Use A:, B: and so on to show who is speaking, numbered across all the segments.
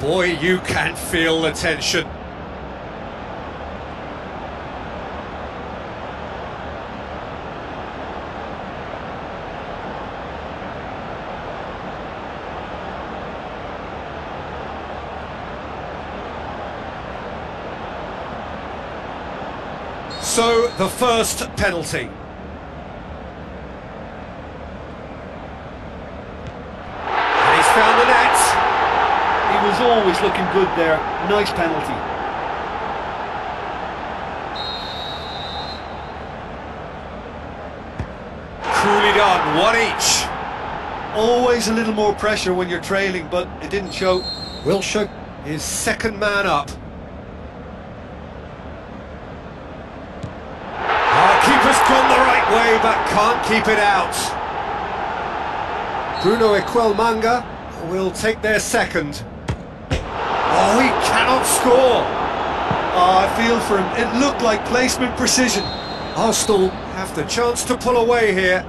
A: Boy, you can feel the tension. So, the first penalty. And he's found the net.
B: He was looking good there. Nice penalty.
A: Coolly done, one each.
B: Always a little more pressure when you're trailing, but it didn't show.
A: Wilshere is second man up. Our keeper's gone the right way, but can't keep it out. Bruno Ecuele Manga will take their second. Oh, he cannot score.
B: Oh, I feel for him. It looked like placement precision.
A: Arsenal have the chance to pull away here.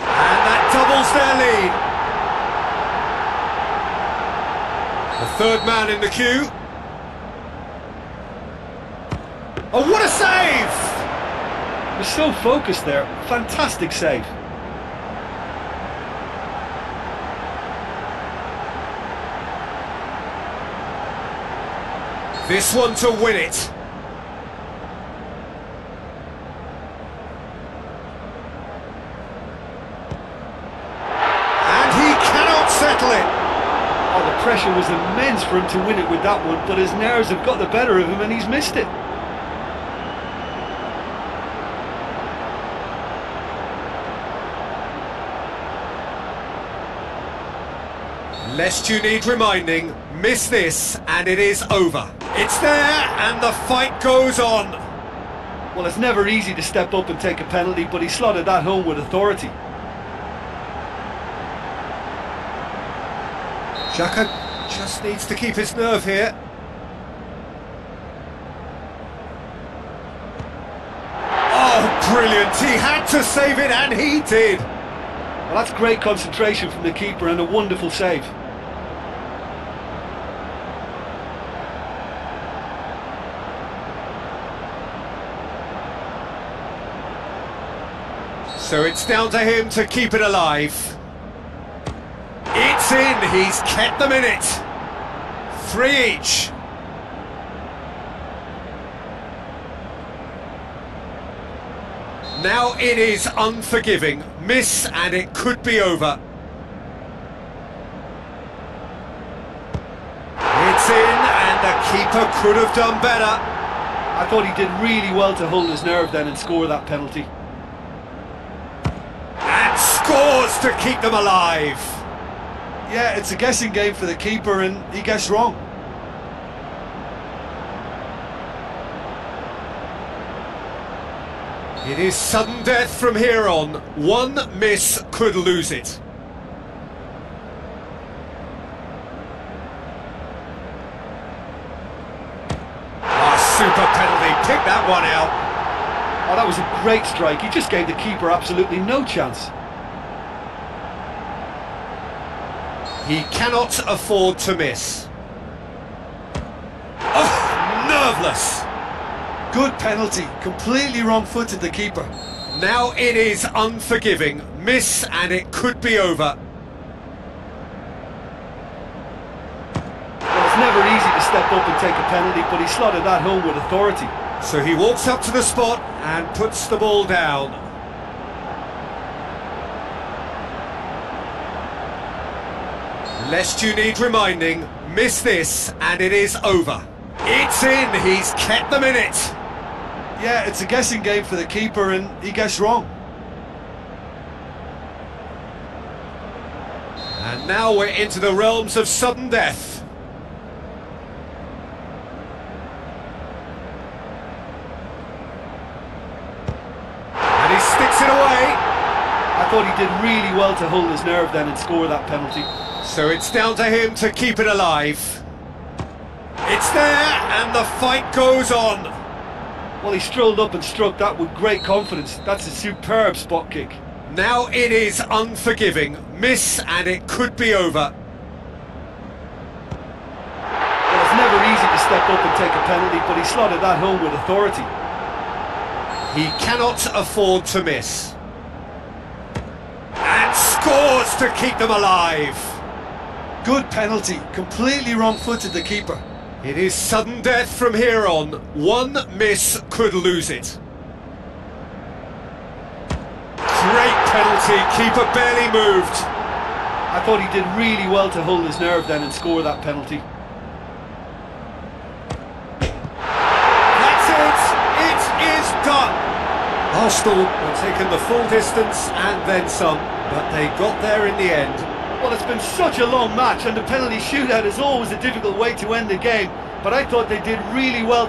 A: And that doubles their lead. The third man in the queue. Oh, what a save!
B: He was so focused there. Fantastic save.
A: This one to win it. And he cannot settle it.
B: Oh, the pressure was immense for him to win it with that one, but his nerves have got the better of him and he's missed it.
A: Lest you need reminding, miss this and it is over. It's there and the fight goes on.
B: Well, it's never easy to step up and take a penalty, but he slotted that home with authority.
A: Xhaka just needs to keep his nerve here. Oh, brilliant! He had to save it and he did.
B: Well, that's great concentration from the keeper and a wonderful save.
A: So it's down to him to keep it alive. It's in, he's kept them in it. Three each. Now it is unforgiving. Miss and it could be over. It's in and the keeper could have done better.
B: I thought he did really well to hold his nerve then and score that penalty.
A: And to keep them alive.
B: Yeah, it's a guessing game for the keeper and he guessed wrong.
A: It is sudden death from here on. One miss could lose it. Ah, super penalty. Pick that one out.
B: Oh, that was a great strike. He just gave the keeper absolutely no chance.
A: He cannot afford to miss. Oh, nerveless.
B: Good penalty. Completely wrong-footed the keeper.
A: Now it is unforgiving. Miss and it could be over.
B: Well, it's never easy to step up and take a penalty, but he slotted that home with authority.
A: So he walks up to the spot and puts the ball down. Lest you need reminding, miss this and it is over. It's in, he's kept them in it.
B: Yeah, it's a guessing game for the keeper and he guessed wrong.
A: And now we're into the realms of sudden death. And he sticks it away.
B: I thought he did really well to hold his nerve then and score that penalty.
A: So it's down to him to keep it alive. It's there, and the fight goes on.
B: Well, he strolled up and struck that with great confidence. That's a superb spot kick.
A: Now it is unforgiving. Miss and it could be over.
B: Well, it's never easy to step up and take a penalty, but he slotted that home with authority.
A: He cannot afford to miss. And scores to keep them alive.
B: Good penalty, completely wrong-footed the keeper.
A: It is sudden death from here on. One miss could lose it. Great penalty, keeper barely moved.
B: I thought he did really well to hold his nerve then and score that penalty.
A: That's it, it is done. Arsenal were taken the full distance and then some, but they got there in the end.
B: Well, it's been such a long match, and the penalty shootout is always a difficult way to end the game. But I thought they did really well.